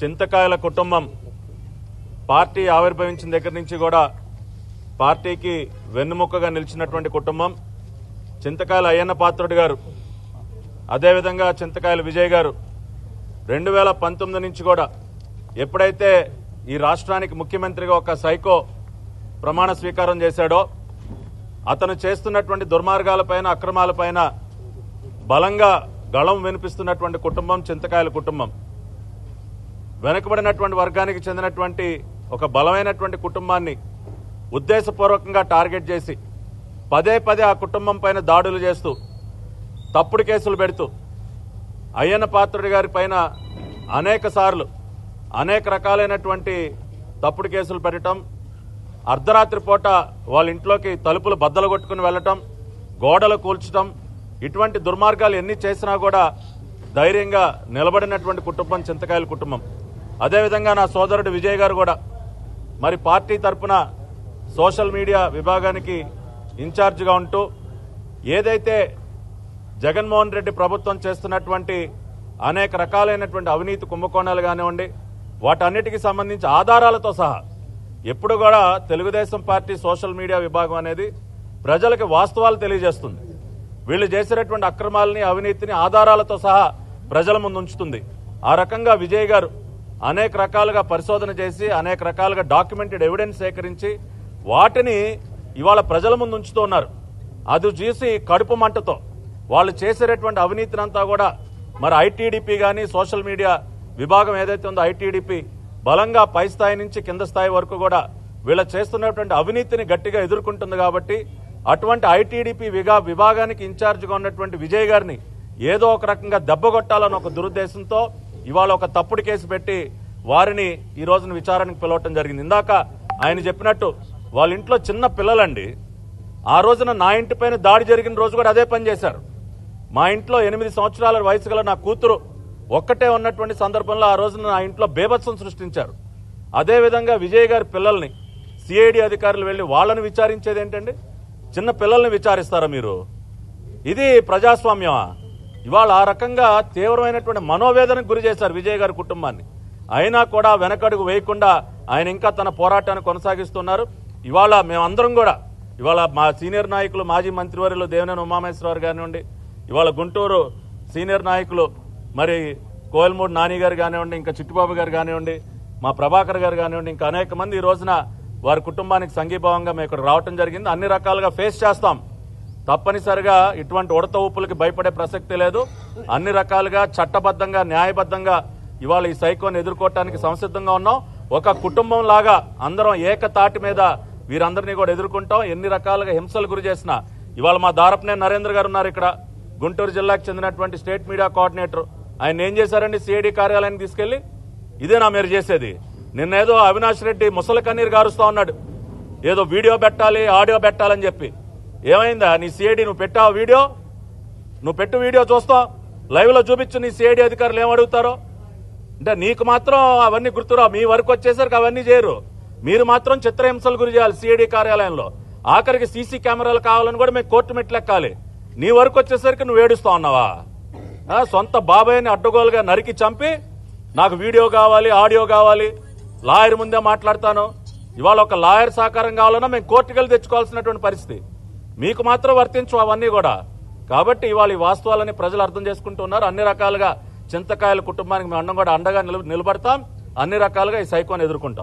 చింతకాయల కుటుంబం పార్టీ ఆవిర్భవించిన దగ్గర నుంచి కూడా పార్టీకి వెన్నుముక్కగా నిలిచినటువంటి కుటుంబం చింతకాయల అయ్యన్న పాత్రుడు గారు అదేవిధంగా చింతకాయల విజయ్ గారు రెండు వేల పంతొమ్మిది నుంచి కూడా ఎప్పుడైతే ఈ రాష్ట్రానికి ముఖ్యమంత్రిగా ఒక సైకో ప్రమాణ స్వీకారం చేశాడో అతను చేస్తున్నటువంటి దుర్మార్గాలపైన అక్రమాలపైన బలంగా గళం వినిపిస్తున్నటువంటి కుటుంబం చింతకాయల కుటుంబం. వెనుకబడినటువంటి వర్గానికి చెందినటువంటి ఒక బలమైనటువంటి కుటుంబాన్ని ఉద్దేశపూర్వకంగా టార్గెట్ చేసి పదే పదే ఆ కుటుంబం పైన దాడులు చేస్తూ తప్పుడు కేసులు పెడుతూ అయ్యన్న పాత్రుడి గారి పైన అనేక సార్లు అనేక రకాలైనటువంటి తప్పుడు కేసులు పెట్టడం అర్ధరాత్రి పూట వాళ్ళ ఇంట్లోకి తలుపులు బద్దలు కొట్టుకుని వెళ్ళటం గోడలు కూల్చడం ఇటువంటి దుర్మార్గాలు ఎన్ని చేసినా కూడా ధైర్యంగా నిలబడినటువంటి కుటుంబం చింతకాయల కుటుంబం. అదేవిధంగా నా సోదరుడు విజయ్ గారు కూడా. మరి పార్టీ తరపున సోషల్ మీడియా విభాగానికి ఇన్ఛార్జిగా ఉంటూ ఏదైతే జగన్మోహన్ రెడ్డి ప్రభుత్వం చేస్తున్నటువంటి అనేక రకాలైనటువంటి అవినీతి కుంభకోణాలు కానివ్వండి వాటన్నిటికీ సంబంధించి ఆధారాలతో సహా ఎప్పుడు కూడా తెలుగుదేశం పార్టీ సోషల్ మీడియా విభాగం అనేది ప్రజలకు వాస్తవాలు తెలియజేస్తుంది. వీళ్ళు చేసినటువంటి అక్రమాలని అవినీతిని ఆధారాలతో సహా ప్రజల ముందు ఉంచుతుంది. ఆ రకంగా విజయ్ గారు అనేక రకాలుగా పరిశోధన చేసి అనేక రకాలుగా డాక్యుమెంటెడ్ ఎవిడెన్స్ సేకరించి వాటిని ఇవాళ ప్రజల ముందు ఉంచుతూ ఉన్నారు. అది చూసి కడుపు మంటతో వాళ్ళు చేసేటటువంటి అవినీతినంతా కూడా మరి ఐటీడీపీ కానీ సోషల్ మీడియా విభాగం ఏదైతే ఉందో ఐటీడీపీ బలంగా పై స్థాయి నుంచి కింద స్థాయి వరకు కూడా వీళ్ళ చేస్తున్నటువంటి అవినీతిని గట్టిగా ఎదుర్కొంటుంది కాబట్టి అటువంటి ఐటీడీపీ విగా విభాగానికి ఇన్ఛార్జిగా ఉన్నటువంటి విజయ్ గారిని ఏదో ఒక రకంగా దెబ్బగొట్టాలని ఒక దురుద్దేశంతో ఇవాళ ఒక తప్పుడు కేసు పెట్టి వారిని ఈ రోజున విచారణకు పిలవటం జరిగింది. ఇందాక ఆయన చెప్పినట్టు వాళ్ళ ఇంట్లో చిన్న పిల్లలండి. ఆ రోజున నా ఇంటిపైన దాడి జరిగిన రోజు కూడా అదే పని చేశారు. మా ఇంట్లో ఎనిమిది సంవత్సరాల వయసు గల నా కూతురు ఒక్కటే ఉన్నటువంటి సందర్భంలో ఆ రోజున నా ఇంట్లో బేభత్సం సృష్టించారు. అదేవిధంగా విజయ్ గారి పిల్లల్ని సిఐడి అధికారులు వెళ్ళి వాళ్ళని విచారించేది ఏంటండి? చిన్న పిల్లల్ని విచారిస్తారా మీరు? ఇది ప్రజాస్వామ్యమా? ఇవాళ ఆ రకంగా తీవ్రమైనటువంటి మనోవేదనకు గురి చేశారు విజయ్ గారి కుటుంబాన్ని. అయినా కూడా వెనకడుగు వేయకుండా ఆయన ఇంకా తన పోరాటాన్ని కొనసాగిస్తున్నారు. ఇవాళ మేమందరం కూడా ఇవాళ మా సీనియర్ నాయకులు మాజీ మంత్రివర్యులు దేవినేని ఉమామేశ్వరరావు కానివ్వండి ఇవాళ గుంటూరు సీనియర్ నాయకులు మరి కోయల్మూడి నాని గారు కానివ్వండి ఇంకా చిట్టుబాబు గారు కానివ్వండి మా ప్రభాకర్ గారు కానివ్వండి ఇంకా అనేక మంది ఈ రోజున వారి కుటుంబానికి సంఘీభావంగా మేము ఇక్కడ రావటం జరిగింది. అన్ని రకాలుగా ఫేస్ చేస్తాం. తప్పనిసరిగా ఇటువంటి ఉడత ఊపులకి భయపడే ప్రసక్తి లేదు. అన్ని రకాలుగా చట్టబద్ధంగా న్యాయబద్ధంగా ఇవాళ ఈ సైకోని ఎదుర్కోవటానికి సంసిద్ధంగా ఉన్నాం. ఒక కుటుంబం లాగా అందరం ఏకతాటి మీద వీరందరినీ కూడా ఎదుర్కొంటాం. ఎన్ని రకాలుగా హింసలు గురి చేసినా. ఇవాళ మా దారపునే నరేంద్ర గారు ఉన్నారు ఇక్కడ. గుంటూరు జిల్లాకు చెందినటువంటి స్టేట్ మీడియా కోఆర్డినేటర్. ఆయన ఏం చేశారండి? సిఐడి కార్యాలయానికి తీసుకెళ్ళి ఇదేనా మీరు చేసేది. నిన్నేదో అవినాష్ రెడ్డి ముసలి కన్నీరు గారుస్తా ఉన్నాడు. ఏదో వీడియో పెట్టాలి ఆడియో పెట్టాలని చెప్పి. ఏమైందా? నీ సిఐడి నువ్వు పెట్టావు వీడియో? నువ్వు పెట్టు వీడియో చూస్తాం. లైవ్లో చూపించు నీ సిఐడి అధికారులు ఏమడుగుతారో? అంటే నీకు మాత్రం అవన్నీ గుర్తురా మీ వరకు వచ్చేసరికి అవన్నీ చేయరు. మీరు మాత్రం చిత్రహింసలు గురి చేయాలి సిఐడి కార్యాలయంలో. ఆఖరికి సీసీ కెమెరాలు కావాలని కూడా మేము కోర్టు మెట్లెక్కాలి. నీ వరకు వచ్చేసరికి నువ్వు ఏడుస్తా ఉన్నావా? సొంత బాబాయ్ని అడ్డగోలుగా నరికి చంపి నాకు వీడియో కావాలి ఆడియో కావాలి లాయర్ ముందే మాట్లాడతాను. ఇవాళ ఒక లాయర్ సహకారం కావాలన్నా మేము కోర్టుకెళ్ళి తెచ్చుకోవాల్సినటువంటి పరిస్థితి. మీకు మాత్రం వర్తించు అవన్నీ కూడా. కాబట్టి ఇవాళ ఈ వాస్తవాలని ప్రజలు అర్థం చేసుకుంటున్నారు అన్ని రకాలుగా చింతకాయల కుటుంబానికి మేము అన్నం కూడా అండగా నిలబడతాం. అన్ని రకాలుగా ఈ సైకోని ఎదుర్కొంటాం.